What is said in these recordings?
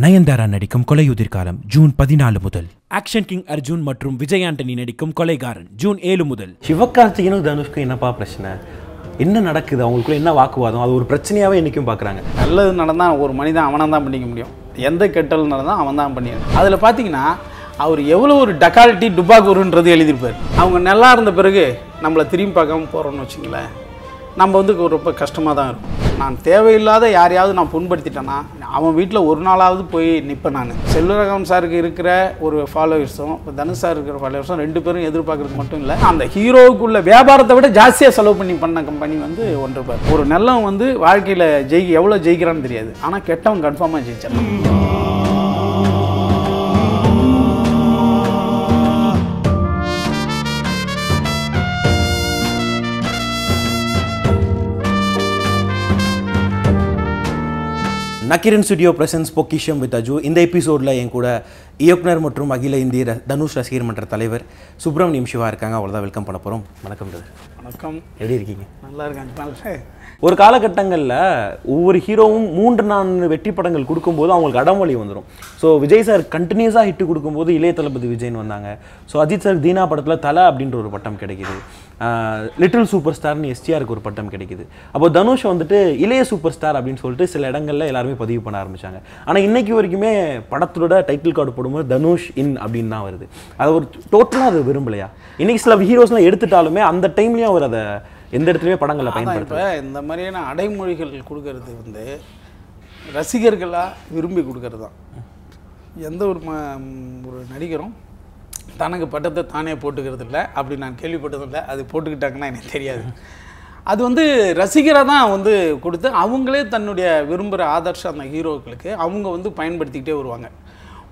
நயன்தாரா நடிக்கும் கொலையுதிர் காலம் ஜூன் பதினாலு முதல். ஆக்ஷன் கிங் அர்ஜுன் மற்றும் விஜய் ஆண்டனி நடிக்கும் கொலைகாரன் ஜூன் ஏழு முதல். சிவகார்த்திகனும் தனுஷ்க்கும் என்னப்பா பிரச்சனை? என்ன நடக்குது? அவங்களுக்குள்ள என்ன வாக்குவாதம்? அது ஒரு பிரச்சனையாவே இன்னைக்கும் பார்க்குறாங்க நல்லது நடந்தால் ஒரு மனிதன் அவனை தான் பண்ணிக்க முடியும். எந்த கெட்டல் நடந்தால் அவன் தான் பண்ணிக்கணும். அதில் பார்த்தீங்கன்னா அவர் எவ்வளோ ஒரு டக்காலிட்டி டுபாகூருன்றது எழுதியிருப்பார். அவங்க நல்லா இருந்த பிறகு நம்மளை திரும்பி பார்க்காம போகிறோம்னு வச்சுங்களேன். நம்ம வந்து ரொம்ப கஷ்டமாக தான் இருக்கும். நான் தேவையில்லாத யாரையாவது நான் புண்படுத்திட்டேன்னா அவன் வீட்டில் ஒரு நாளாவது போய் நிற்பேன் நான். செல்வரகம் சாருக்கு இருக்கிற ஒரு ஃபாலோவர்ஸும் இப்போ தனுஷ் சார் இருக்கிற ஃபாலோவர்ஸும் ரெண்டு பேரும் எதிர்பார்க்கறது மட்டும் இல்லை அந்த ஹீரோவுக்குள்ள வியாபாரத்தை விட ஜாஸ்தியாக செலவு பண்ணி பண்ண கம்பெனி வந்து ஒன்று பேர். ஒரு நல்லவன் வந்து வாழ்க்கையில் ஜெயி எவ்வளோ ஜெயிக்கிறான்னு தெரியாது. ஆனால் கெட்டவன் கன்ஃபார்மாக ஜெயிச்சிடலாம் Nakkheeran studio presents Pokkisham with Aju. இந்த எபிசோடில் என் கூட இயக்குனர் மற்றும் அகில இந்திய தனுஷ் ரசிகர் மன்ற தலைவர் சுப்பிரமணியம் சிவா இருக்காங்க. அவ்வளோதான் வெல்கம் பண்ண போகிறோம் வணக்கம். வணக்கம். எப்படி இருக்கீங்க? நல்லா இருக்காங்க ஒரு காலகட்டங்களில் ஒவ்வொரு ஹீரோவும் மூன்று நான்கு வெற்றி படங்கள் கொடுக்கும்போது அவங்களுக்கு அடமொழி வந்துடும் ஸோ விஜய் சார் கண்டினியூஸாக ஹிட் கொடுக்கும்போது இளைய தளபதி விஜய்னு வந்தாங்க. ஸோ அஜித் சார் தீனா படத்தில் தலை அப்படின்ற ஒரு பட்டம் கிடைக்குது. லிட்டில் சூப்பர் ஸ்டார்னு எஸ்டிஆருக்கு ஒரு பட்டம் கிடைக்குது. அப்போ தனுஷ் வந்துட்டு இளைய சூப்பர் ஸ்டார் அப்படின்னு சொல்லிட்டு சில இடங்கள்ல எல்லாருமே பதிவு பண்ண ஆரம்பிச்சாங்க. ஆனால் இன்னைக்கு வரைக்குமே படத்தோட டைட்டில் கார்டு போடும்போது தனுஷ் இன் அப்படின்னு தான் வருது. அது ஒரு டோட்டலாக அது விரும்பலையா? இன்னைக்கு சில ஹீரோஸ்லாம் எடுத்துட்டாலுமே அந்த டைம்லேயும் அவர் அதை எந்த இடத்துலையுமே படங்களில் அதான் பயன்படுத்த இந்த மாதிரியான அடைமொழிகள் கொடுக்கறது வந்து ரசிகர்களாக விரும்பி கொடுக்கறது தான் எந்த ஒரு ம ஒரு நடிகரும் தனக்கு பட்டத்தை தானே போட்டுக்கிறது இல்லை அப்படி நான் கேள்விப்பட்டதில்லை. அது போட்டுக்கிட்டாங்கன்னா எனக்கு தெரியாது. அது வந்து ரசிகராக தான் வந்து கொடுத்து அவங்களே தன்னுடைய விரும்புகிற ஆதர்ஷம் அந்த ஹீரோக்களுக்கு அவங்க வந்து பயன்படுத்திக்கிட்டே வருவாங்க.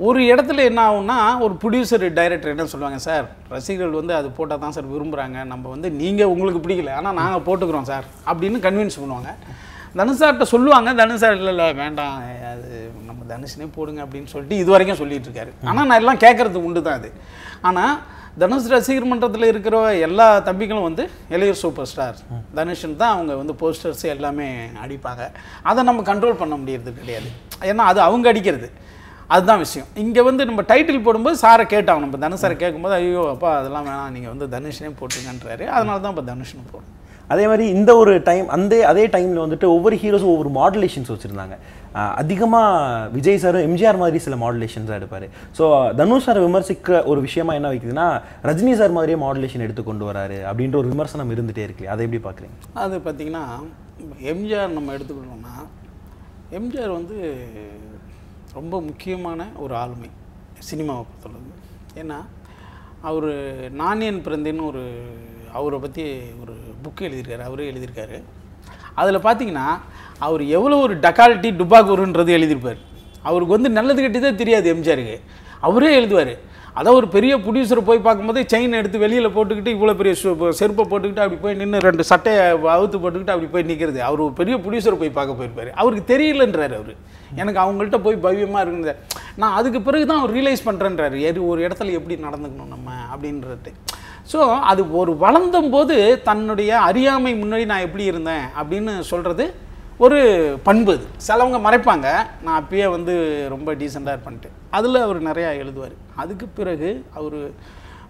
ஒரு இடத்துல என்ன ஆகும்னா ஒரு ப்ரொடியூசர் டைரக்டர் என்ன சொல்லுவாங்க சார் ரசிகர்கள் வந்து அது போட்டால் தான் சார் விரும்புகிறாங்க நம்ம வந்து நீங்கள் உங்களுக்கு பிடிக்கல. ஆனால் நாங்கள் போட்டுக்கிறோம் சார். அப்படின்னு கன்வின்ஸ் பண்ணுவாங்க. தனுஷார்கிட்ட சொல்லுவாங்க தனுஷார் இல்லை இல்லை வேண்டாம் அது நம்ம தனுஷ்னே போடுங்க அப்படின்னு சொல்லிட்டு இது வரைக்கும் சொல்லிட்டு இருக்காரு. ஆனால் நான் எல்லாம் கேட்கறது உண்டு தான் அது. ஆனால் தனுஷ் ரசிகர் மன்றத்தில் இருக்கிற எல்லா தம்பிகளும் வந்து இளையர் சூப்பர் ஸ்டார். தனுஷன் தான் அவங்க வந்து போஸ்டர்ஸ் எல்லாமே அடிப்பாங்க. அதை நம்ம கண்ட்ரோல் பண்ண முடியறது கிடையாது. ஏன்னா அது அவங்க அடிக்கிறது. அதுதான் விஷயம். இங்கே வந்து நம்ம டைட்டில் போடும்போது சாரை கேட்டாங்க நம்ம தனுஷ் சாரை கேட்கும்போது ஐயோ அப்பா அதெல்லாம் வேணாம். நீங்கள் வந்து தனுஷனே போட்டுங்கன்றாரு. அதனால தான் இப்போ தனுஷ்னு போடுறோம் அதே மாதிரி இந்த ஒரு டைம் அந்த அதே டைமில் வந்துட்டு ஒவ்வொரு ஹீரோஸும் ஒவ்வொரு மாடுலேஷன்ஸ் வச்சுருந்தாங்க. அதிகமாக விஜய் சாரும் எம்ஜிஆர் மாதிரி சில மாடுலேஷன்ஸாக எடுப்பார். ஸோ தனுஷ் சாரை விமர்சிக்கிற ஒரு விஷயமா என்ன வைக்குதுன்னா ரஜினி சார் மாதிரியே மாடுலேஷன் எடுத்து கொண்டு வராரு அப்படின்ற ஒரு விமர்சனம் இருந்துகிட்டே இருக்கு அதை எப்படி பார்க்குறீங்க அது பார்த்திங்கன்னா எம்ஜிஆர் நம்ம எடுத்துக்கிட்டோம்னா எம்ஜிஆர் வந்து ரொம்ப முக்கியமான ஒரு ஆளுமை சினிமாவை பொறுத்தளவு. ஏன்னா அவர் நானியன் பிறந்தேன்னு ஒரு அவரை பற்றி ஒரு புக்கு எழுதியிருக்காரு அவரே எழுதியிருக்காரு. அதில் பார்த்தீங்கன்னா அவர் எவ்வளோ ஒரு டக்காலிட்டி டுபாகூருன்றது எழுதியிருப்பார். அவருக்கு வந்து நல்லது கெட்டதே தெரியாது எம்ஜிஆருக்கு. அவரே எழுதுவார். அதான் ஒரு பெரிய ப்ரொடியூசர் போய் பார்க்கும்போது செயின் எடுத்து வெளியில் போட்டுக்கிட்டு இவ்வளோ பெரிய செருப்பை போட்டுக்கிட்டு அப்படி போய் நின்று ரெண்டு சட்டையை அவுத்து போட்டுக்கிட்டு அப்படி போய் நிற்கிறது அவர் பெரிய ப்ரொடியூசர் போய் பார்க்க போயிருப்பார். அவருக்கு தெரியலன்றார் அவர். எனக்கு அவங்கள்ட்ட போய் பவ்யமாக இருக்குது நான் அதுக்கு பிறகு தான் அவர் ரியலைஸ் பண்ணுறேன்றாரு எரி ஒரு இடத்துல எப்படி நடந்துக்கணும் நம்ம அப்படின்றது. ஸோ அது ஒரு வளர்ந்தும் போது தன்னுடைய அறியாமை முன்னாடி நான் எப்படி இருந்தேன் அப்படின்னு சொல்கிறது ஒரு பண்பு அது. சிலவங்க மறைப்பாங்க நான் அப்பயே வந்து ரொம்ப டீசெண்டாக இருப்பேன்ட்டு. அதில் அவர் நிறையா எழுதுவார். அதுக்கு பிறகு அவர்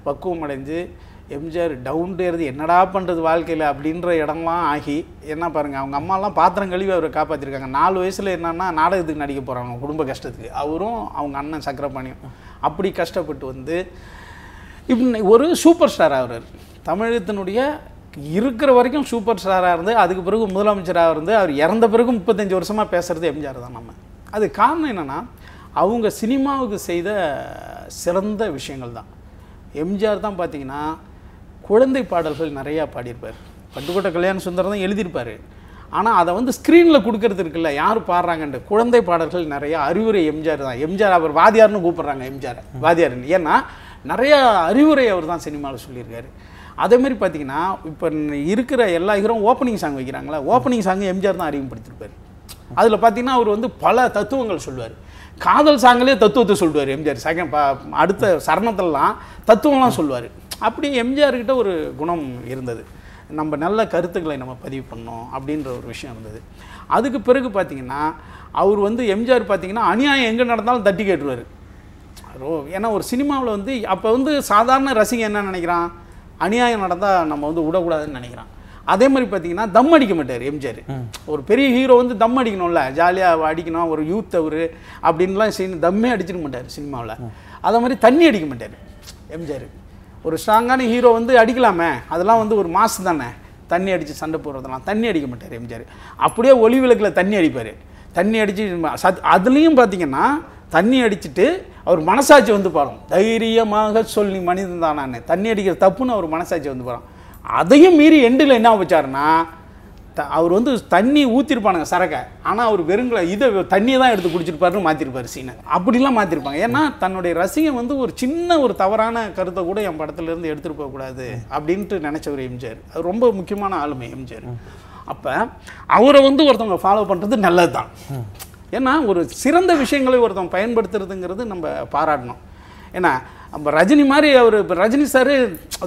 பக்குவம் அடைஞ்சு எம்ஜிஆர் டவுன் ஏறுது என்னடா பண்ணுறது வாழ்க்கையில் அப்படின்ற இடம்லாம் ஆகி என்ன பாருங்கள் அவங்க அம்மாலாம் பாத்திரம் கழுவி அவரை காப்பாற்றிருக்காங்க நாலு வயசில் என்னென்னா நாடகத்துக்கு நடிக்க போகிறாங்க குடும்ப கஷ்டத்துக்கு. அவரும் அவங்க அண்ணன் சக்கரபாணியும் அப்படி கஷ்டப்பட்டு வந்து இப்படி ஒரு சூப்பர் ஸ்டார் ஆகிறார். தமிழகத்தினுடைய இருக்கிற வரைக்கும் சூப்பர் ஸ்டாராக இருந்து அதுக்கு பிறகு முதலமைச்சராக இருந்து அவர் இறந்த பிறகு முப்பத்தஞ்சு வருஷமாக பேசுகிறது எம்ஜிஆர் தான் நம்ம. அது காரணம் என்னென்னா அவங்க சினிமாவுக்கு செய்த சிறந்த விஷயங்கள் தான். எம்ஜிஆர் தான் பார்த்தீங்கன்னா குழந்தை பாடல்கள் நிறையா பாடியிருப்பார். பட்டுக்கோட்டை கல்யாண சுந்தரம் தான் எழுதியிருப்பார். ஆனால் அதை வந்து ஸ்க்ரீனில் கொடுக்கறது இருக்குல்ல யார் பாடுறாங்கன்ற குழந்தை பாடல்கள் நிறையா அறிவுரை எம்ஜிஆர் தான். எம்ஜிஆர் அவர் வாதியார்னு கூப்பிட்றாங்க எம்ஜிஆர் வாதியார்னு. ஏன்னா நிறையா அறிவுரை அவர் தான் சினிமாவில் சொல்லியிருக்காரு. அதேமாரி பார்த்தீங்கன்னா இப்போ இருக்கிற எல்லா ஹீரோவும் ஓப்பனிங் சாங் வைக்கிறாங்களா? ஓப்பனிங் சாங் எம்ஜிஆர் தான் அறிமுகப்படுத்திருப்பார். அதில் பார்த்தீங்கன்னா அவர் வந்து பல தத்துவங்கள் சொல்லுவார். காதல் சாங்கிலே தத்துவத்தை சொல்லுவார் எம்ஜிஆர். செகண்ட் பா அடுத்த சரணத்திலலாம் தத்துவம்லாம் சொல்லுவார். அப்படி எம்ஜிஆர் கிட்ட ஒரு குணம் இருந்தது. நம்ம நல்ல கருத்துக்களை நம்ம பதிவு பண்ணோம் அப்படின்ற ஒரு விஷயம் இருந்தது. அதுக்கு பிறகு பார்த்தீங்கன்னா அவர் வந்து எம்ஜிஆர் பார்த்தீங்கன்னா அநியாயம் எங்கே நடந்தாலும் தட்டி கேட்டுருவார். ஏன்னா ஒரு சினிமாவில் வந்து அப்போ வந்து சாதாரண ரசிகன் என்ன நினைக்கிறான்? அநியாயம் நடந்தால் நம்ம வந்து விடக்கூடாதுன்னு நினைக்கிறான். அதே மாதிரி பார்த்தீங்கன்னா தம் அடிக்க மாட்டார் எம்ஜிஆர் ஒரு பெரிய ஹீரோ வந்து தம் அடிக்கணும்ல. ஜாலியாக அடிக்கணும் ஒரு யூத் அவர் அப்படின்லாம் சீன் தம்மே அடிச்சிட மாட்டார் சினிமாவில். அதே மாதிரி தண்ணி அடிக்க மாட்டார் எம்ஜிஆர் ஒரு ஸ்ட்ராங்கான ஹீரோ வந்து அடிக்கலாமே? அதெல்லாம் வந்து ஒரு மாசு தானே? தண்ணி அடித்து சண்டை போடுறதெல்லாம். தண்ணி அடிக்க மாட்டார் எம்ஜிஆர். அப்படியே ஒளி விளக்கில் தண்ணி அடிப்பார். தண்ணி அடித்து சத் அதுலேயும் பார்த்தீங்கன்னா தண்ணி அடிச்சிட்டு அவர் மனசாட்சி வந்து பாடும் தைரியமாக சொல்லி மனிதன் தானான்னு. தண்ணி அடிக்கிற தப்புன்னு அவர் மனசாட்சி வந்து பாடும் அதையும் மீறி எண்டில் என்ன வச்சாருன்னா த- அவர் வந்து தண்ணி ஊற்றிருப்பானுங்க சரக்கை. ஆனால் அவர் வெறுங்களை இதை தண்ணியை தான் எடுத்து குடிச்சிருப்பாருன்னு மாற்றிருப்பார் சீனை அப்படிலாம் மாற்றிருப்பாங்க ஏன்னா தன்னுடைய ரசிகன் வந்து ஒரு சின்ன ஒரு தவறான கருத்தை கூட என் படத்துலேருந்து எடுத்துகிட்டு போகக்கூடாது அப்படின்ட்டு நினச்சவர் எம்ஜிஆர். அது ரொம்ப முக்கியமான ஆளுமை எம்ஜிஆர். அப்போ அவரை வந்து ஒருத்தவங்க ஃபாலோ பண்ணுறது நல்லது தான் ஏன்னா ஒரு சிறந்த விஷயங்களை ஒருத்தவங்க பயன்படுத்துறதுங்கிறது நம்ம பாராட்டணும். ஏன்னா நம்ம ரஜினி மாதிரி அவர் இப்போ ரஜினி சார்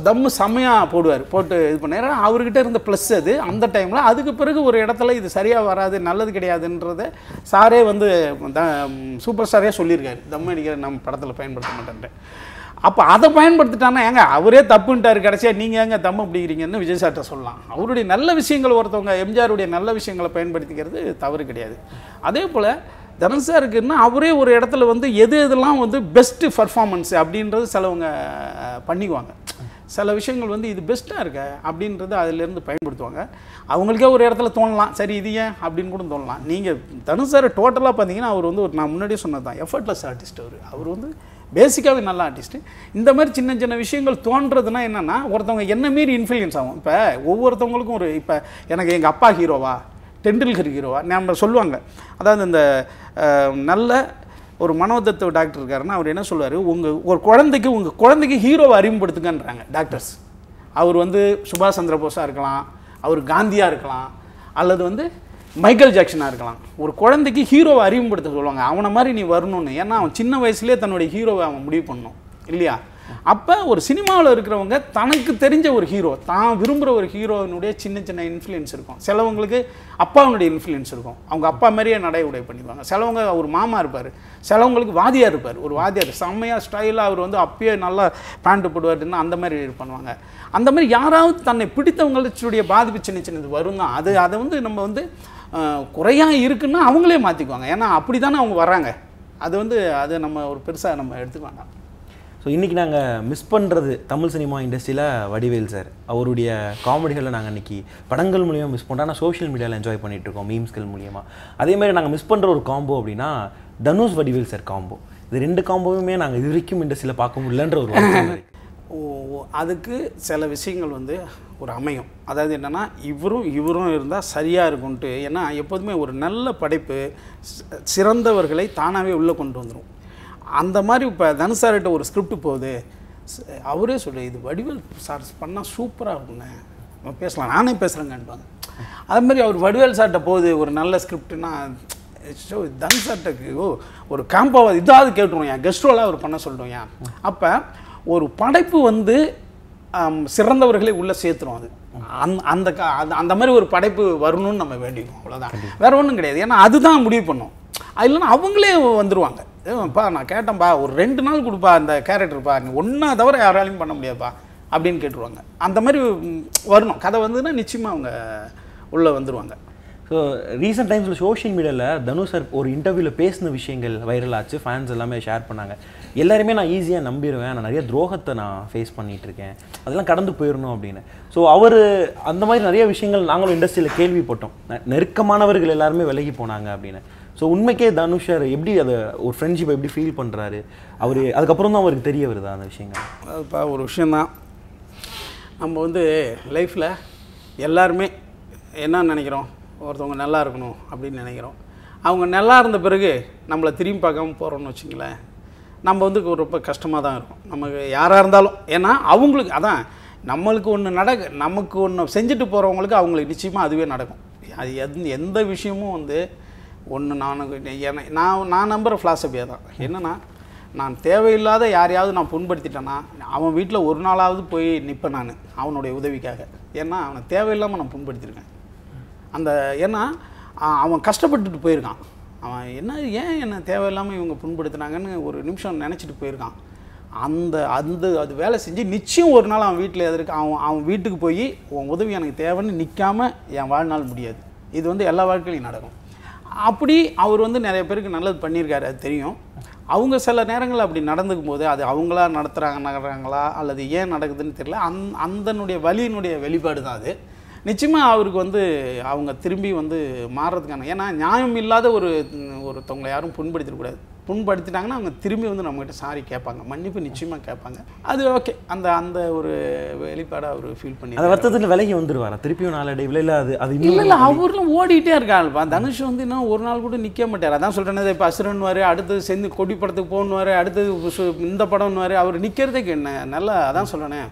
தம்மு செம்மையாக போடுவார். போட்டு இது பண்ணார் அவர்கிட்ட இருந்த ப்ளஸ் அது அந்த டைமில் அதுக்கு பிறகு ஒரு இடத்துல இது சரியாக வராது நல்லது கிடையாதுன்றத சாரே வந்து த- சூப்பர் ஸ்டாரே சொல்லியிருக்காரு. தம்மு அடிக்கிற நம்ம படத்தில் பயன்படுத்த மாட்டேன்ட்டு. அப்போ அதை பயன்படுத்திட்டானா ஏங்க அவரே தப்புன்ட்டாரு. கடைசியாக நீங்கள் ஏங்க தம்மு அப்படிங்கிறீங்கன்னு விஜய் சார்கிட்ட சொல்லலாம். அவருடைய நல்ல விஷயங்கள் ஒருத்தவங்க எம்ஜிஆருடைய நல்ல விஷயங்களை பயன்படுத்திக்கிறது தவறு கிடையாது. அதே போல் தனுஷ் சாருக்குன்னா அவரே ஒரு இடத்துல வந்து எது எதெல்லாம் வந்து பெஸ்ட்டு பர்ஃபார்மன்ஸ் அப்படின்றது சிலவங்க பண்ணிக்குவாங்க. சில விஷயங்கள் வந்து இது பெஸ்ட்டாக இருக்க அப்படின்றது அதிலேருந்து பயன்படுத்துவாங்க. அவங்களுக்கே ஒரு இடத்துல தோணலாம். சரி இது ஏன் அப்படின்னு கூட தோணலாம். நீங்கள் தனுஷ் சார் டோட்டலாக பார்த்தீங்கன்னா அவர் வந்து ஒரு நான் முன்னாடியே சொன்னது தான் எஃபர்ட்லெஸ் ஆர்டிஸ்ட் அவர். அவர் வந்து பேசிக்காகவே நல்ல ஆர்டிஸ்ட்டு இந்த மாதிரி சின்ன சின்ன விஷயங்கள் தோன்றதுன்னா என்னென்னா ஒருத்தவங்க என்ன மாரி இன்ஃப்ளூயன்ஸ் ஆகும்? இப்போ ஒவ்வொருத்தவங்களுக்கும் ஒரு இப்போ எனக்கு எங்கள் அப்பா ஹீரோவா டெண்டுல்கர் ஹீரோவா நம்ம சொல்லுவாங்க. அதாவது இந்த நல்ல ஒரு மனோதத்துவ டாக்டர் இருக்காருன்னா அவர் என்ன சொல்லுவார்? உங்கள் ஒரு குழந்தைக்கு உங்கள் குழந்தைக்கு ஹீரோவை அறிமுகப்படுத்துங்கன்றாங்க டாக்டர்ஸ் அவர் வந்து சுபாஷ் சந்திர போஸாக இருக்கலாம் அவர் காந்தியாக இருக்கலாம் அல்லது வந்து மைக்கேல் ஜாக்சனாக இருக்கலாம். ஒரு குழந்தைக்கு ஹீரோவை அறிமுகப்படுத்த சொல்லுவாங்க. அவனை மாதிரி நீ வரணும்னு. ஏன்னா அவன் சின்ன வயசுலேயே தன்னுடைய ஹீரோவை அவன் முடிவு பண்ணும் இல்லையா? அப்போ ஒரு சினிமாவில் இருக்கிறவங்க தனக்கு தெரிஞ்ச ஒரு ஹீரோ தான் விரும்புகிற ஒரு ஹீரோவினுடைய சின்ன சின்ன இன்ஃப்ளூயன்ஸ் இருக்கும். சிலவங்களுக்கு அப்பாவுடைய இன்ஃப்ளூயன்ஸ் இருக்கும். அவங்க அப்பா மாதிரியே நடை உடை பண்ணிக்குவாங்க சிலவங்க ஒரு மாமா இருப்பார். சிலவங்களுக்கு வாதியார் இருப்பார். ஒரு வாதியார் செம்மையாக ஸ்டைலாக அவர் வந்து அப்பயே நல்லா பேண்ட் போடுவார்னா அந்த மாதிரி இது பண்ணுவாங்க. அந்த மாதிரி யாராவது தன்னை பிடித்தவங்களுடைய பாதிப்பு சின்ன சின்னது வரும் தான் அது அதை வந்து நம்ம வந்து குறையாக இருக்குன்னா அவங்களே மாற்றிக்குவாங்க ஏன்னா அப்படி தானே அவங்க வராங்க அது வந்து அதை நம்ம ஒரு பெருசாக நம்ம எடுத்துக்க வேண்டாம். ஸோ இன்றைக்கி நாங்கள் மிஸ் பண்ணுறது தமிழ் சினிமா இண்டஸ்ட்ரியில் வடிவேல் சார். அவருடைய காமெடிகளை நாங்கள் இன்னைக்கு படங்கள் மூலியமாக மிஸ் பண்ணுறோம் ஆனால் சோஷியல் மீடியாவில் என்ஜாய் பண்ணிகிட்டு இருக்கோம் மீம்ஸ்கள் மூலியமாக அதே மாதிரி நாங்கள் மிஸ் பண்ணுற ஒரு காம்போ அப்படின்னா தனுஷ் வடிவேல் சார் காம்போ இது ரெண்டு காம்போவுமே நாங்கள் இது வரைக்கும் இண்டஸ்ட்ரியில் பார்க்க முடியலன்ற ஒரு அதுக்கு சில விஷயங்கள் வந்து ஒரு அமையும். அதாவது என்னென்னா இவரும் இவரும் இருந்தால் சரியாக இருக்கும்ன்ட்டு. ஏன்னா எப்போதுமே ஒரு நல்ல படைப்பு சிறந்தவர்களை தானாகவே உள்ளே கொண்டு வந்துடும் அந்த மாதிரி இப்போ தனுசார்கிட்ட ஒரு ஸ்கிரிப்ட் போகுது. அவரே சொல்லு இது வடிவேல் சார் பண்ணால் சூப்பராக இருக்குங்க நம்ம பேசலாம். நானே பேசுகிறேங்கன்பாங்க அது மாதிரி அவர் வடிவேல் சார்கிட்ட போகுது ஒரு நல்ல ஸ்கிரிப்ட்னா ஸோ தனுசார்ட்டக்கு ஓ ஒரு காம்பாவை இதாவது கேட்டுருவோம் ஏன் கெஸ்ட் ரோலாக அவர் பண்ண சொல்லிட்டோம் ஏன்? அப்போ ஒரு படைப்பு வந்து சிறந்தவர்களை உள்ளே சேர்த்துரும் அது. அந் அந்த கா- அந்த- அந்த மாதிரி ஒரு படைப்பு வரணும்னு நம்ம வேண்டிக்குவோம் அவ்வளோதான் வேற ஒன்றும் கிடையாது. ஏன்னா அதுதான் முடிவு பண்ணும். அது இல்லைன்னா அவங்களே வந்துடுவாங்க ஏப்பா நான் கேட்டேன்ப்பா ஒரு ரெண்டு நாள் கொடுப்பா அந்த கேரக்டர்ப்பா. நீ ஒன்றா தவிர யாராலையும் பண்ண முடியாதுப்பா அப்படின்னு கேட்டுருவாங்க. அந்த மாதிரி வரணும். கதை வந்ததுன்னா நிச்சயமாக அவங்க உள்ளே வந்துடுவாங்க ஸோ ரீசெண்ட் டைம்ஸில் சோஷியல் மீடியாவில் தனு சார் ஒரு இன்டர்வியூவில் பேசின விஷயங்கள் வைரல் ஆச்சு. ஃபேன்ஸ் எல்லாமே ஷேர் பண்ணாங்க. எல்லாருமே நான் ஈஸியாக நம்பிடுவேன் நான் நிறைய துரோகத்தை நான் ஃபேஸ் பண்ணிகிட்ருக்கேன் இருக்கேன் அதெல்லாம் கடந்து போயிடணும் அப்படின்னு. ஸோ அவர் அந்த மாதிரி நிறைய விஷயங்கள் நாங்களும் இண்டஸ்ட்ரியில் கேள்விப்பட்டோம். நெருக்கமானவர்கள் எல்லாருமே விலகி போனாங்க அப்படின்னு. ஸோ உண்மைக்கே தனுஷ் எப்படி அதை ஒரு ஃப்ரெண்ட்ஷிப் எப்படி ஃபீல் பண்ணுறாரு அவர் அதுக்கப்புறம் தான் அவருக்கு தெரிய வருதா அந்த விஷயங்கள்? இப்போ ஒரு விஷயந்தான். நம்ம வந்து லைஃப்பில் எல்லாருமே என்ன நினைக்கிறோம்? ஒருத்தவங்க நல்லா இருக்கணும் அப்படின்னு நினைக்கிறோம். அவங்க நல்லா இருந்த பிறகு நம்மளை திரும்பி பார்க்காம போகிறோம்னு வச்சுங்களேன் நம்ம வந்து ரொம்ப கஷ்டமாக தான் இருக்கும். நமக்கு யாராக இருந்தாலும் ஏன்னா அவங்களுக்கு அதான் நம்மளுக்கு ஒன்று நட நமக்கு ஒன்று செஞ்சுட்டு போகிறவங்களுக்கு அவங்களுக்கு நிச்சயமாக அதுவே நடக்கும். அது எந்த எந்த விஷயமும் வந்து ஒன்று நான் என- நான் நான் நம்புகிற ஃபிலாசபியாக தான் என்னென்னா நான் தேவையில்லாத யாரையாவது நான் புண்படுத்திட்டேன்னா அவன் வீட்டில் ஒரு நாளாவது போய் நிற்பேன் நான் அவனுடைய உதவிக்காக. ஏன்னா அவனை தேவையில்லாமல் நான் புண்படுத்தியிருக்கேன் அந்த ஏன்னா அவன் கஷ்டப்பட்டுட்டு போயிருக்கான். அவன் என்ன ஏன் என்ன தேவையில்லாமல் இவங்க புண்படுத்துனாங்கன்னு ஒரு நிமிஷம் நினச்சிட்டு போயிருக்கான். அந்த அந்த அது வேலை செஞ்சு நிச்சயம் ஒரு நாள் அவன் வீட்டில் எதிர்க்க அவன் அவன் வீட்டுக்கு போய் உன் உதவி எனக்கு தேவைன்னு நிற்காம என் வாழ்நாள் முடியாது. இது வந்து எல்லா வாழ்க்கையிலையும் நடக்கும். அப்படி அவர் வந்து நிறைய பேருக்கு நல்லது பண்ணியிருக்காரு அது தெரியும். அவங்க சில நேரங்கள் அப்படி நடந்துக்கும் போது அது அவங்களா நடத்துகிறாங்க நடக்கிறாங்களா அல்லது ஏன் நடக்குதுன்னு தெரியல. அந் அந்தனுடைய வழியினுடைய வெளிப்பாடு தான் அது. நிச்சயமாக அவருக்கு வந்து அவங்க திரும்பி வந்து மாறுறதுக்கான ஏன்னா நியாயம் இல்லாத ஒரு ஒருத்தவங்களை யாரும் புண்படுத்திடக்கூடாது புண்படுத்திட்டாங்கன்னா அவங்க திரும்பி வந்து நம்மகிட்ட சாரி கேட்பாங்க. மன்னிப்பு நிச்சயமாக கேட்பாங்க. அது ஓகே அந்த அந்த ஒரு வெளிப்பாடை அவர் ஃபீல் பண்ணி அந்த வருத்தத்தில் விலகி வந்துருவாரா? திருப்பியும் நாளடைவில் இல்லை அது அது இல்ல இல்ல அவர்லாம் ஓடிட்டே இருக்காருப்பா தனுஷ் வந்து இன்னும் ஒரு நாள் கூட நிக்க மாட்டார். அதான் சொல்றேன் இப்போ அசுரன்வாரு அடுத்தது சேர்ந்து கொடி படத்துக்கு போகணுவாரு அடுத்தது இந்த படம்னுவாரு. அவர் நிக்கிறதுக்கு என்ன நல்லா அதான் சொல்றேனே.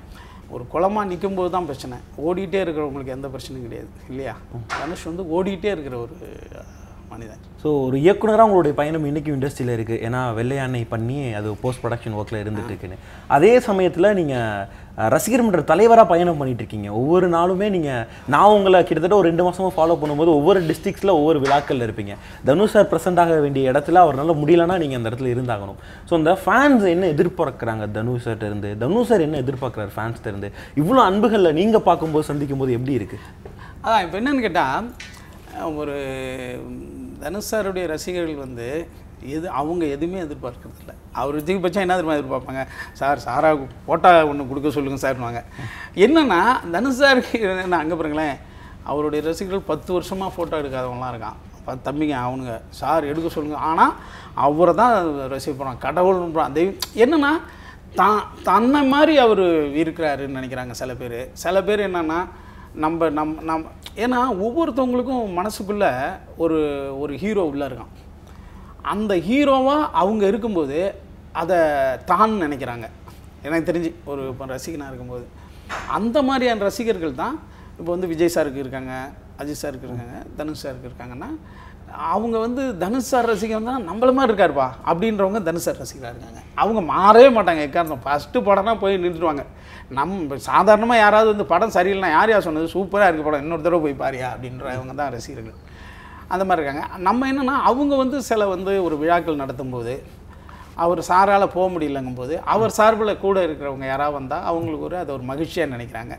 ஒரு குளமா நிற்கும் போது தான் பிரச்சனை. ஓடிட்டே இருக்கிறவங்களுக்கு எந்த பிரச்சனையும் கிடையாது இல்லையா? தனுஷ் வந்து ஓடிட்டே இருக்கிற ஒரு மனிதன். ஸோ ஒரு இயக்குனராக உங்களுடைய பயணம் இன்றைக்கும் இண்டஸ்ட்ரியில் இருக்குது ஏன்னா வெள்ளையானை பண்ணி அது போஸ்ட் ப்ரொடக்ஷன் ஒர்க்கில் இருந்துட்டு இருக்குன்னு. அதே சமயத்தில் நீங்கள் ரசிகர் மன்ற தலைவராக பயணம் பண்ணிட்டு இருக்கீங்க ஒவ்வொரு நாளுமே நீங்கள் நான் உங்களை கிட்டத்தட்ட ஒரு ரெண்டு மாதமாக ஃபாலோ பண்ணும்போது ஒவ்வொரு டிஸ்ட்ரிக்ஸில் ஒவ்வொரு விழாக்களில் இருப்பீங்க. தனுஷ் சார் ப்ரெசென்ட் ஆக வேண்டிய இடத்துல அவரால் முடியலன்னா நீங்கள் அந்த இடத்துல இருந்தாகணும். ஸோ இந்த ஃபேன்ஸ் என்ன எதிர்பார்க்குறாங்க தனுஷ் சார் இருந்து? தனுஷ் சார் என்ன எதிர்பார்க்குறாரு ஃபேன்ஸ் இருந்து? இவ்வளோ அன்புகளில் நீங்கள் பார்க்கும்போது சந்திக்கும் போது எப்படி இருக்குது அதான் இப்போ என்னென்னு கேட்டால் ஒரு தனுஷ் சாருடைய ரசிகர்கள் வந்து எது அவங்க எதுவுமே எதிர்பார்க்கறது இல்லை அவர் அதிகபட்சம் என்ன தெரியுமா எதிர்பார்ப்பாங்க? சார் சாரா போட்டா ஒன்று கொடுக்க சொல்லுங்கள் சார்னுவாங்க என்னென்னா தனுஷ் சாருக்கு என்ன அங்கே பாருங்களேன் அவருடைய ரசிகர்கள் பத்து வருஷமாக ஃபோட்டோ எடுக்காதவங்களாம் இருக்கான். தம்பிங்க அவனுங்க சார் எடுக்க சொல்லுங்கள் ஆனால் அவரை தான் ரசிக்க போகிறான் கடவுள் தெய்வம் என்னென்னா தான் தன்னை மாதிரி அவர் இருக்கிறாருன்னு நினைக்கிறாங்க சில பேர். சில பேர் என்னென்னா நம்ம நம் நம் ஏன்னா ஒவ்வொருத்தவங்களுக்கும் மனசுக்குள்ளே ஒரு ஒரு ஹீரோ உள்ளே இருக்கான். அந்த ஹீரோவாக அவங்க இருக்கும்போது அதை தான் நினைக்கிறாங்க. எனக்கு தெரிஞ்சு ஒரு இப்போ ரசிகனாக இருக்கும்போது. அந்த மாதிரியான ரசிகர்கள் தான் இப்போ வந்து விஜய் சாருக்கு இருக்காங்க அஜித் சாருக்கு இருக்காங்க தனுஷ் சாருக்கு இருக்காங்கன்னா அவங்க வந்து தனுஷ் சார் ரசிகர் தான் நம்மள மாதிரி இருக்காருப்பா அப்படின்றவங்க தனுஷ் சார் ரசிகராக இருக்காங்க. அவங்க மாறவே மாட்டாங்க எக்காரணம்? ஃபஸ்ட்டு படம்னா போய் நின்றுடுவாங்க. நம்ம சாதாரணமாக யாராவது வந்து படம் சரியில்லைனா யார் யார் சொன்னது? சூப்பராக இருக்க படம். இன்னொரு தடவை போய் பாரியா அப்படின்றவங்க தான் ரசிகர்கள். அந்த மாதிரி இருக்காங்க. நம்ம என்னன்னா அவங்க வந்து சில வந்து ஒரு விழாக்கள் நடத்தும்போது அவர் சாரால் போக முடியலங்கும்போது அவர் சார்பில் கூட இருக்கிறவங்க யாராவது வந்தால் அவங்களுக்கு ஒரு அதை ஒரு மகிழ்ச்சியாக நினைக்கிறாங்க.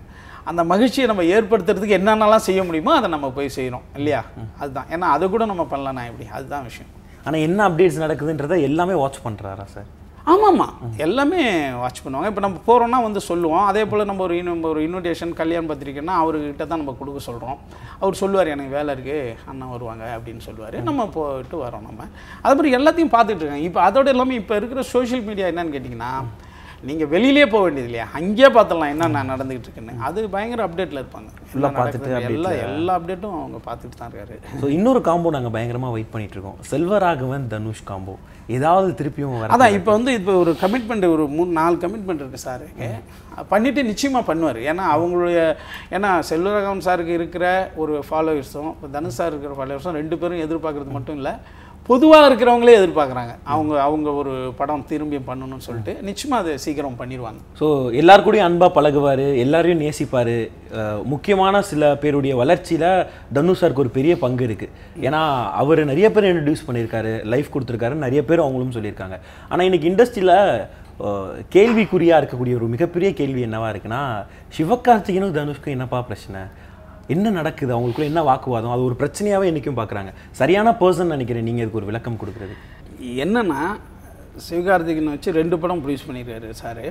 அந்த மகிழ்ச்சியை நம்ம ஏற்படுத்துறதுக்கு என்னென்னலாம் செய்ய முடியுமோ அதை நம்ம போய் செய்கிறோம் இல்லையா? அதுதான். ஏன்னா அதை கூட நம்ம பண்ணலனா எப்படி? அதுதான் விஷயம். ஆனால் என்ன அப்டேட்ஸ் நடக்குதுன்றதை எல்லாமே வாட்ச் பண்ணுறாரா சார் ஆமாம்மா. எல்லாமே வாட்ச் பண்ணுவாங்க. இப்போ நம்ம போகிறோம்னா வந்து சொல்லுவோம். அதே போல் நம்ம ஒரு இன்னும் ஒரு இன்விடேஷன் கல்யாண பத்திரிக்கைன்னா அவர்கிட்ட தான் நம்ம கொடுக்க சொல்கிறோம் அவர் சொல்லுவார் எனக்கு வேலை இருக்குது அண்ணன் வருவாங்க அப்படின்னு சொல்லுவார். நம்ம போயிட்டு வரோம் நம்ம. அது மாதிரி எல்லாத்தையும் பார்த்துட்டு இருக்காங்க இப்போ அதோட இல்லாமல் இப்போ இருக்கிற சோஷியல் மீடியா என்னன்னு கேட்டிங்கன்னா நீங்கள் வெளியிலே போக வேண்டியது இல்லையா? அங்கேயே பார்த்துடலாம் என்ன நான் நடந்துகிட்டு இருக்குன்னு. அது பயங்கர அப்டேட்டில் இருப்பாங்க. என்ன பார்த்துட்டு எல்லா எல்லா அப்டேட்டும் அவங்க பார்த்துட்டு தான் இருக்காரு. ஸோ இன்னொரு காம்போ நாங்கள் பயங்கரமாக வெயிட் பண்ணிட்டு இருக்கோம். செல்வராகவன் தனுஷ் காம்போ ஏதாவது திருப்பியும் அதான் இப்போ வந்து இப்போ ஒரு கமிட்மெண்ட் ஒரு மூணு நாலு கமிட்மெண்ட் இருக்குது சாருக்கு பண்ணிவிட்டு நிச்சயமாக பண்ணுவார். ஏன்னா அவங்களுடைய ஏன்னா செல்வரகவன் சாருக்கு இருக்கிற ஒரு ஃபாலோவர்ஸும் இப்போ தனுஷ் சார் இருக்கிற ஃபாலோவர்ஸும் ரெண்டு பேரும் எதிர்பார்க்கறது மட்டும் இல்லை. பொதுவாக இருக்கிறவங்களே எதிர்பார்க்குறாங்க. அவங்க அவங்க ஒரு படம் திரும்பி பண்ணணும்னு சொல்லிட்டு நிச்சயமாக அதை சீக்கிரம் பண்ணிடுவாங்க ஸோ எல்லார் கூடயும் அன்பாக பழகுவார் எல்லாரையும் நேசிப்பார். முக்கியமான சில பேருடைய வளர்ச்சியில் தனுஷ் சாருக்கு ஒரு பெரிய பங்கு இருக்குது ஏன்னா அவர் நிறைய பேர் இன்ட்ரடியூஸ் பண்ணியிருக்காரு லைஃப் கொடுத்துருக்காரு நிறைய பேர் அவங்களும் சொல்லியிருக்காங்க. ஆனால் இன்னைக்கு இண்டஸ்ட்ரியில் கேள்விக்குறியாக இருக்கக்கூடிய ஒரு மிகப்பெரிய கேள்வி என்னவாக இருக்குன்னா சிவகார்த்திகனும் தனுஷ்க்கும் என்னப்பா பிரச்சனை? என்ன நடக்குது? அவங்களுக்குள்ள என்ன வாக்குவாதம்? அது ஒரு பிரச்சனையாகவே என்றைக்கும் பார்க்குறாங்க சரியான பர்சன் நினைக்கிறேன் நீங்கள் இதுக்கு ஒரு விளக்கம் கொடுக்குறது. என்னென்னா சிவகார்த்திகன் வச்சு ரெண்டு படம் ப்ரொடியூஸ் பண்ணியிருக்காரு சார்.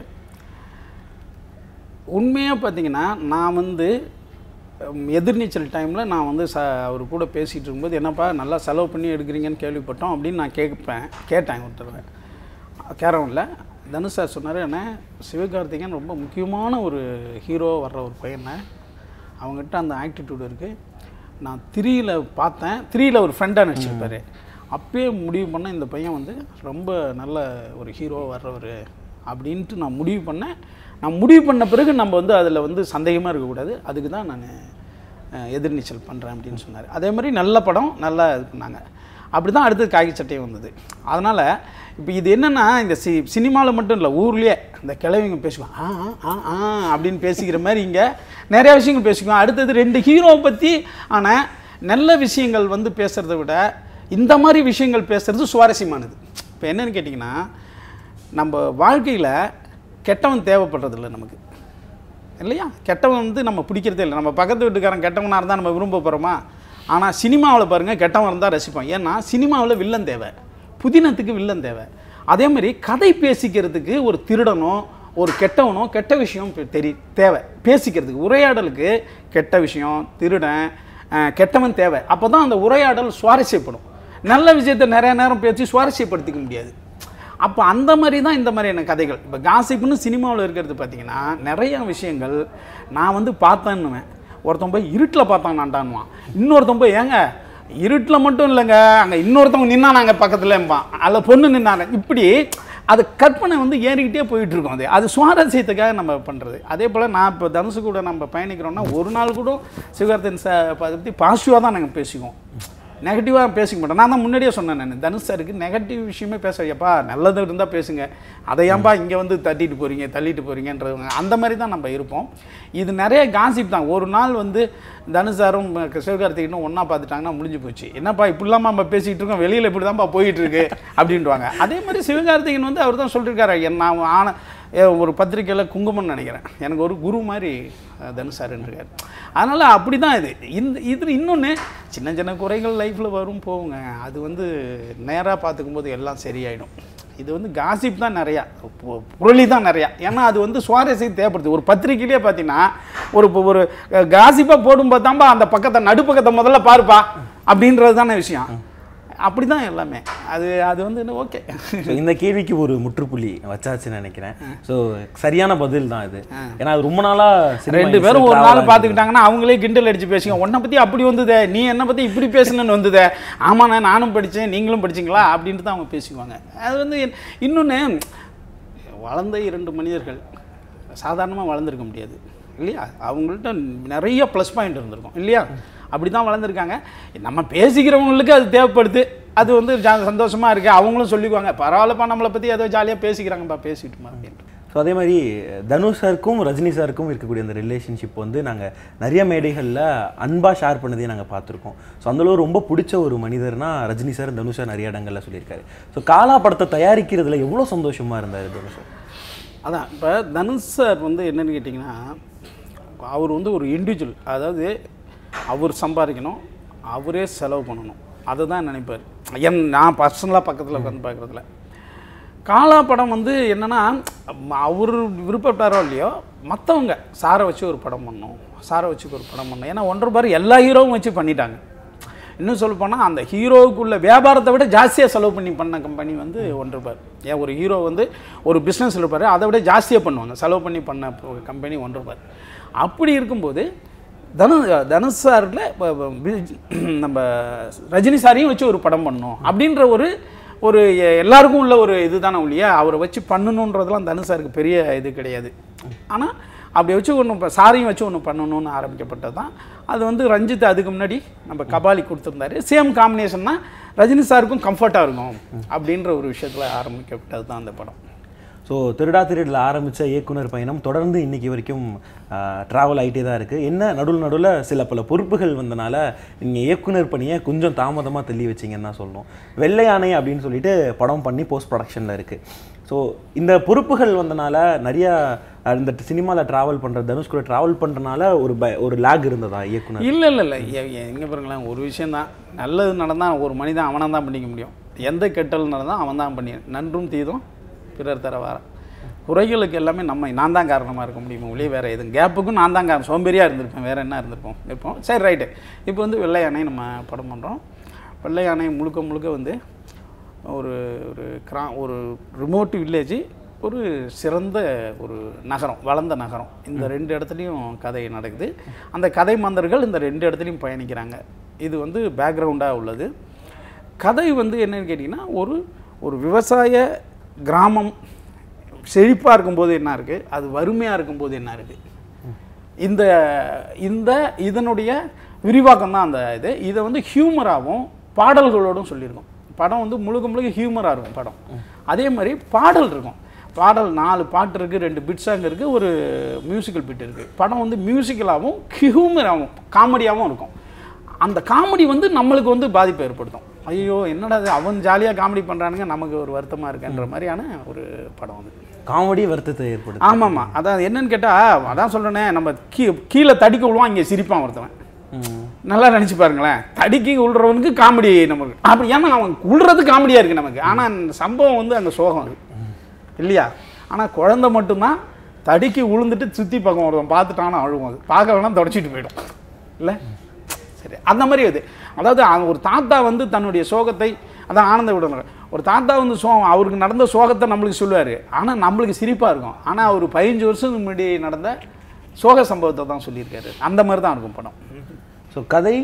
உண்மையாக பார்த்தீங்கன்னா நான் வந்து எதிர்நீச்சல் டைமில் நான் வந்து ச அவர் கூட பேசிகிட்டு இருக்கும்போது என்னப்பா நல்லா செலவு பண்ணி எடுக்கிறீங்கன்னு கேள்விப்பட்டோம் அப்படின்னு நான் கேட்பேன். கேட்டேன் ஒருத்தருவேன் கேரவனில் தனுஷ் சார் சொன்னார் என்ன சிவகார்த்திகேயன் ரொம்ப முக்கியமான ஒரு ஹீரோ வர்ற ஒரு பையனை அவங்ககிட்ட அந்த ஆக்டிடியூட் இருக்குது நான் த்ரீயில் பார்த்தேன். த்ரீயில் ஒரு ஃப்ரெண்டாக நடிச்சிருப்பாரு. அப்பயே முடிவு பண்ண இந்த பையன் வந்து ரொம்ப நல்ல ஒரு ஹீரோ வர்றவர் அப்படின்ட்டு நான் முடிவு பண்ணேன். நான் முடிவு பண்ண பிறகு நம்ம வந்து அதில் வந்து சந்தேகமாக இருக்கக்கூடாது. அதுக்கு தான் நான் எதிர்நீச்சல் பண்ணுறேன் அப்படின்னு சொன்னார். அதே மாதிரி நல்ல படம் நல்லா இது பண்ணாங்க. அப்படி தான் அடுத்தது காக்கி சட்டையும் வந்தது. அதனால் இப்போ இது என்னென்னா இந்த சி சினிமாவில் மட்டும் இல்லை ஊர்லேயே இந்த கிழவிங்க பேசுவோம் ஆ ஆ, ஆ ஆ அப்படின்னு பேசிக்கிற மாதிரி இங்கே நிறையா விஷயங்கள் பேசிக்குவோம் அடுத்தது ரெண்டு ஹீரோவை பற்றி ஆனால் நல்ல விஷயங்கள் வந்து பேசுகிறத விட இந்த மாதிரி விஷயங்கள் பேசுகிறது சுவாரஸ்யமானது. இப்போ என்னன்னு கேட்டிங்கன்னா நம்ம வாழ்க்கையில் கெட்டவன் தேவைப்படுறதில்ல நமக்கு. இல்லையா? கெட்டவன் வந்து நம்ம பிடிக்கிறதே இல்லை. நம்ம பக்கத்து வீட்டுக்காரன் கெட்டவனாக இருந்தால் நம்ம விரும்ப போகிறோமா ஆனால் சினிமாவில் பாருங்கள் கெட்டவன் இருந்தால் ரசிப்பான். ஏன்னா சினிமாவில் வில்லன் தேவை. புதினத்துக்கு வில்லன் தேவை. அதே மாதிரி கதை பேசிக்கிறதுக்கு ஒரு திருடனோ ஒரு கெட்டவனோ கெட்ட விஷயம் தெரி தேவை. பேசிக்கிறதுக்கு உரையாடலுக்கு கெட்ட விஷயம் திருடன் கெட்டவன் தேவை. அப்போ தான் அந்த உரையாடல் சுவாரஸ்யப்படும். நல்ல விஷயத்தை நிறைய நேரம் பேசி சுவாரஸ்யப்படுத்திக்க முடியாது. அப்போ அந்த மாதிரி தான் இந்த மாதிரியான கதைகள். இப்போ காசிப்புன்னு சினிமாவில் இருக்கிறது பார்த்தீங்கன்னா நிறைய விஷயங்கள் நான் வந்து பார்த்தேன்னுவேன். ஒருத்தன் போய் இருட்டில் பார்த்தானான்டான்வான் இன்னொருத்தன் போய் ஏங்க இருட்டில் மட்டும் இல்லைங்க அங்கே இன்னொருத்தவங்க நின்னா நாங்கள் பக்கத்துலம்பான். அதில் பொண்ணு நின்னாங்க. இப்படி அது கற்பனை வந்து ஏறிக்கிட்டே போயிட்டு இருக்கோம் அது. அது சுவாரஸ்யத்துக்காக நம்ம பண்ணுறது அதே போல் நான் இப்போ தனுசு கூட நம்ம பயணிக்கிறோம்னா ஒரு நாள் கூட சிவகார்த்தன் ச பற்றி பாசிட்டிவாக தான் நாங்கள் பேசிக்குவோம். நெகட்டிவாக பேசிக்க மாட்டோம் நான் தான் முன்னாடியே சொன்னேன் நான். தனுஷ் சாருக்கு நெகட்டிவ் விஷயமே பேசுறியப்பா நல்லது இருந்தால் பேசுங்க. அதை ஏன்பா இங்கே வந்து தட்டிட்டு போகிறீங்க தள்ளிட்டு போகிறீங்கன்றவங்க அந்த மாதிரி தான் நம்ம இருப்போம். இது நிறைய காசிப் தான். ஒரு நாள் வந்து தனுஷ் சாரும் சிவகார்த்திகனும் ஒன்றா பார்த்துட்டாங்கன்னா முடிஞ்சு போச்சு. என்னப்பா இப்படிலாமா நம்ம பேசிகிட்டு இருக்கோம். வெளியில் இப்படி தான்ப்பா போயிட்டு இருக்கு. அப்படின்ட்டுவாங்க அதே மாதிரி சிவகார்த்திகன் வந்து அவர் தான் சொல்லியிருக்காரு என் நான் ஆன ஏ, ஒரு பத்திரிக்கையில் குங்குமம்னு நினைக்கிறேன். எனக்கு ஒரு குரு மாதிரி அஹ், அதனால் அப்படி தான் இது. இந்த இது இன்னொன்று சின்ன சின்ன குறைகள் லைஃப்பில் வரும் போகுங்க. அது வந்து நேராக பார்த்துக்கும் போது எல்லாம் சரியாயிடும். இது வந்து காசிப் தான் நிறையா. பு- புரளி தான் நிறையா. ஏன்னா அது வந்து சுவாரஸ்யம் தேவைப்படுது ஒரு பத்திரிக்கையிலே பார்த்தீங்கன்னா ஒரு இப்போ ஒரு காசிப்பாக போடும்போது தான்ப்பா அந்த பக்கத்தை நடுப்பக்கத்தை முதல்ல பாருப்பா. அப்படின்றது தானே விஷயம். அப்படி தான் எல்லாமே. அது அது வந்து ஓகே இந்த கேள்விக்கு ஒரு முற்றுப்புள்ளி வச்சாச்சுன்னு நினைக்கிறேன். ஸோ சரியான பதில் தான் இது. ஏன்னா அது ரொம்ப நாளா cinema ரெண்டு பேரும் ஒரு நாள் பார்த்துக்கிட்டாங்கன்னா அவங்களே கிண்டல் அடிச்சு பேசுங்க. உன்னை பற்றி அப்படி வந்ததே நீ என்னை பற்றி இப்படி பேசணுன்னு வந்ததே. ஆமாண்ணே நானும் படித்தேன் நீங்களும் படிச்சீங்களா? அப்படின்ட்டு தான் அவங்க பேசிக்குவாங்க. அது வந்து இன்னொன்று வளர்ந்த இரண்டு மனிதர்கள் சாதாரணமாக வளர்ந்துருக்க முடியாது. இல்லையா? அவங்கள்ட்ட நிறைய ப்ளஸ் பாயிண்ட் இருந்திருக்கும். இல்லையா? அப்படி தான் வளர்ந்துருக்காங்க. நம்ம பேசிக்கிறவங்களுக்கு அது தேவைப்படுது. அது வந்து ஜா- சந்தோஷமா இருக்கு. அவங்களும் சொல்லிக்குவாங்க. பரவாயில்லப்பா நம்மளை பற்றி ஏதோ ஜாலியாக பேசிக்கிறாங்கப்பா பேசிட்டுமா அப்படின்ட்டு ஸோ அதே மாதிரி தனுஷ் சாருக்கும் ரஜினி சாருக்கும் இருக்கக்கூடிய அந்த ரிலேஷன்ஷிப் வந்து நாங்கள் நிறைய மேடைகளில் அன்பாக ஷேர் பண்ணதையும் நாங்கள் பார்த்துருக்கோம். ஸோ அந்தளவு ரொம்ப பிடிச்ச ஒரு மனிதர்னா ரஜினி சார் தனுஷ் சார் நிறைய இடங்களில் சொல்லியிருக்காரு. ஸோ காலா படத்தை தயாரிக்கிறதுல எவ்வளோ சந்தோஷமா இருந்தார் தனுஷ் சார்? அதான் இப்போ தனுஷ் சார் வந்து என்னன்னு கேட்டிங்கன்னா அவர் வந்து ஒரு இண்டிவிஜுவல் அதாவது அவர் சம்பாதிக்கணும் அவரே செலவு பண்ணணும். அதை தான் நினைப்பார். என் நான் பர்சனலாக பக்கத்தில் உட்காந்து பார்க்குறதுல காலா படம் வந்து என்னென்னா அவர் விருப்பப்பட்டாரோ இல்லையோ மற்றவங்க சாரை வச்சு ஒரு படம் பண்ணணும் சாரை வச்சு ஒரு படம் பண்ணணும். ஏன்னா ஒன்றரை பார் எல்லா ஹீரோவும் வச்சு பண்ணிட்டாங்க. இன்னும் சொல்ல போனால் அந்த ஹீரோவுக்குள்ள வியாபாரத்தை விட ஜாஸ்தியாக செலவு பண்ணி பண்ண கம்பெனி வந்து ஒன்று பார். ஏன் ஒரு ஹீரோ வந்து ஒரு பிஸ்னஸ் இருப்பார் அதை விட ஜாஸ்தியாக பண்ணுவாங்க. செலவு பண்ணி பண்ண கம்பெனி ஒன்று பார். அப்படி இருக்கும்போது தனு தனுஷ் சாரில் நம்ம ரஜினி சாரையும் வச்சு ஒரு படம் பண்ணோம் அப்படின்ற ஒரு ஒரு எல்லாருக்கும் உள்ள ஒரு இதுதானே ஒழிய அவரை வச்சு பண்ணணுன்றதெல்லாம் தனுஷ் சாருக்கு பெரிய இது கிடையாது. ஆனால் அப்படி வச்சு ஒன்று இப்போ சாரையும் வச்சு ஒன்று பண்ணணும்னு ஆரம்பிக்கப்பட்டது தான் அது வந்து ரஞ்சித் அதுக்கு முன்னாடி நம்ம கபாலி கொடுத்துருந்தாரு. சேம் காம்பினேஷன்னா ரஜினி சாருக்கும் கம்ஃபர்ட்டாக இருக்கும் அப்படின்ற ஒரு விஷயத்தில் ஆரம்பிக்கப்பட்டது தான் அந்த படம். ஸோ திருடா திருடில் ஆரம்பித்த இயக்குனர் பயணம் தொடர்ந்து இன்னைக்கு வரைக்கும் ட்ராவல் ஆகிட்டே தான் இருக்குது என்ன நடுவில் நடுவில் சில பல பொறுப்புகள் வந்தனால நீங்கள் இயக்குனர் பணியை கொஞ்சம் தாமதமாக தள்ளி வச்சிங்கன்னு தான் சொல்லணும். வெள்ளை யானை அப்படின்னு சொல்லிட்டு படம் பண்ணி போஸ்ட் ப்ரொடக்ஷனில் இருக்குது ஸோ இந்த பொறுப்புகள் வந்தனால நிறையா இந்த சினிமாவில் ட்ராவல் பண்ணுற தனுஷ் கூட ட்ராவல் பண்ணுறனால ஒரு ப ஒரு லேக் இருந்ததா இயக்குனர்? இல்லை இல்லை இல்லை. எங்கே பாருங்களேன் ஒரு விஷயந்தான் நல்லது நடந்தால் ஒரு மனிதன் அவனாக தான் பண்ணிக்க முடியும். எந்த கெட்டல் நடந்தால் அவன் தான் பண்ணி நன்றும் தீதும் பிறர் தர வார. குறைகளுக்கு எல்லாமே நம்ம நான் தான் காரணமாக இருக்க முடியுமா ஒளிய வேறு எதுவும். கேப்புக்கும் நான் தான் காரணம். சோம்பேறியாக இருந்திருப்பேன். வேறு என்ன இருந்திருப்போம்? இருப்போம் சரி ரைட்டு. இப்போ வந்து வெள்ளை யானை நம்ம படம் பண்ணுறோம் வெள்ளை யானை முழுக்க முழுக்க வந்து ஒரு ஒரு கிரா ஒரு ரிமோட் வில்லேஜ் ஒரு சிறந்த ஒரு நகரம் வளர்ந்த நகரம். இந்த ரெண்டு இடத்துலையும் கதை நடக்குது. அந்த கதை மந்தர்கள் இந்த ரெண்டு இடத்துலையும் பயணிக்கிறாங்க. இது வந்து பேக்ரவுண்டாக உள்ளது. கதை வந்து என்னன்னு கேட்டிங்கன்னா ஒரு ஒரு விவசாய கிராமம் செழிப்பாக இருக்கும்போது என்ன இருக்குது அது வறுமையாக இருக்கும்போது என்ன இருக்குது இந்த இந்த இதனுடைய விரிவாக்கம் தான் அந்த இது. இதை வந்து ஹியூமராகவும் பாடல்களோடும் சொல்லியிருக்கோம். படம் வந்து முழுக்க முழுக்க ஹியூமராக இருக்கும் படம். அதே மாதிரி பாடல் இருக்கும். பாடல் நாலு பாட்டு இருக்குது ரெண்டு பிட் சாங் இருக்குது ஒரு மியூசிக்கல் பிட் இருக்குது படம் வந்து மியூசிக்கலாகவும் ஹியூமராகவும் காமெடியாகவும் இருக்கும். அந்த காமெடி வந்து நம்மளுக்கு வந்து பாதிப்பை ஏற்படுத்தும். ஐயோ என்னடா அவன் ஜாலியாக காமெடி பண்ணுறானுங்க நமக்கு ஒரு வருத்தமாக இருக்குன்ற மாதிரியான ஒரு படம் அது. காமெடி வருத்தத்தை ஏற்படுது ஆமாம்மா. அதான் என்னன்னு கேட்டால் அதான் சொல்கிறேனே நம்ம கீ கீழே தடிக்க விழுவான் இங்கே சிரிப்பான் ஒருத்தவன். நல்லா நினச்சி பாருங்களேன். தடிக்கி விழுறவனுக்கு காமெடி நமக்கு. அப்படி ஏன்னா அவன் விழுறது காமெடியாக இருக்குது நமக்கு. ஆனால் அந்த சம்பவம் வந்து அந்த சோகம் அது. இல்லையா? ஆனால் குழந்தை மட்டும்தான் தடிக்கி விழுந்துட்டு சுற்றி பக்கம் ஒருவன் பார்த்துட்டானா அழுவும் அது. பார்க்க வேணாம் தொடச்சிட்டு போயிடும். இல்லை? சரி அந்த மாதிரி அது. அதாவது ஒரு தாத்தா வந்து தன்னுடைய சோகத்தை அதான் ஆனந்த விடணும் ஒரு தாத்தா வந்து சோ அவருக்கு நடந்த சோகத்தை நம்மளுக்கு சொல்லுவார். ஆனால் நம்மளுக்கு சிரிப்பாக இருக்கும். ஆனால் அவர் பதினஞ்சு வருஷத்துக்கு முன்னாடி நடந்த சோக சம்பவத்தை தான் சொல்லியிருக்காரு. அந்த மாதிரி தான் இருக்கும் படம். ஸோ கதை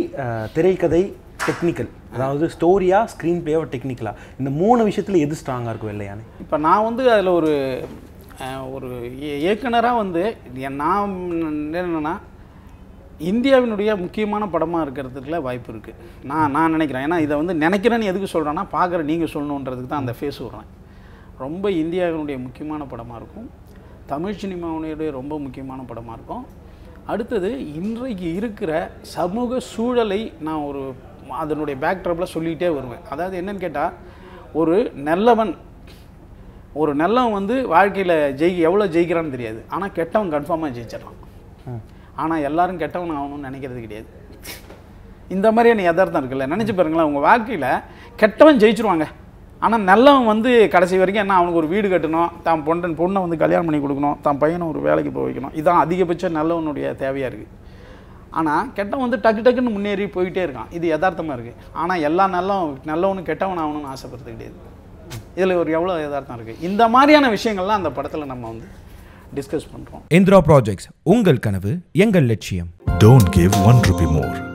திரைக்கதை டெக்னிக்கல் அதாவது ஸ்டோரியா ஸ்க்ரீன் பிளேவா டெக்னிக்கலா இந்த மூணு விஷயத்துல எது ஸ்ட்ராங்கா இருக்கும் வெள்ளையானே இப்போ நான் வந்து அதில் ஒரு ஒரு இய- இயக்குனராக வந்து நான் என்னென்னா இந்தியாவினுடைய முக்கியமான படமாக இருக்கிறதுக்குல வாய்ப்பு இருக்குது நான் நான் நினைக்கிறேன். ஏன்னா இதை வந்து நினைக்கிறேன்னு எதுக்கு சொல்கிறேன்னா பார்க்குற நீங்கள் சொல்லணுன்றதுக்கு தான் அந்த ஃபேஸ் விட்றேன். ரொம்ப இந்தியாவினுடைய முக்கியமான படமாக இருக்கும். தமிழ் சினிமாவினுடைய ரொம்ப முக்கியமான படமாக இருக்கும். அடுத்தது இன்றைக்கு இருக்கிற சமூக சூழலை நான் ஒரு அதனுடைய பேக்ட்ராப்பில் சொல்லிகிட்டே வருவேன். அதாவது என்னென்னு கேட்டால் ஒரு நல்லவன் ஒரு நல்லவன் வந்து வாழ்க்கையில் ஜெயி எவ்வளோ ஜெயிக்கிறான்னு தெரியாது. ஆனால் கெட்டவன் கன்ஃபார்மாக ஜெயிச்சிடலாம். ஆனால் எல்லாரும் கெட்டவன் ஆகணும்னு நினைக்கிறது கிடையாது. இந்த மாதிரியான யதார்த்தம் இருக்குல்ல? நினச்சி பாருங்களேன் உங்கள் வாழ்க்கையில் கெட்டவன் ஜெயிச்சிருவாங்க. ஆனால் நல்லவன் வந்து கடைசி வரைக்கும் என்ன அவனுக்கு ஒரு வீடு கட்டணும் தான் பொண்ணன் பொண்ணை வந்து கல்யாணம் பண்ணி கொடுக்கணும் தான் பையனை ஒரு வேலைக்கு போய் வைக்கணும். இதுதான் அதிகபட்சம் நல்லவனுடைய தேவையாக இருக்குது ஆனால் கெட்டவன் வந்து டக்கு டக்குன்னு முன்னேறி போயிட்டே இருக்கான். இது யதார்த்தமாக இருக்குது ஆனால் எல்லா நல்லவன் நல்லவனும் கெட்டவன் ஆகணும்னு ஆசைப்படுறது கிடையாது. இதில் ஒரு எவ்வளோ யதார்த்தம் இருக்குது இந்த மாதிரியான விஷயங்கள்லாம் அந்த படத்தில் நம்ம வந்து டிஸ்கஸ் பண்ணுறோம் இந்திரா ப்ராஜெக்ட்ஸ் உங்கள் கனவு எங்கள் லட்சியம் Don't give one rupee more.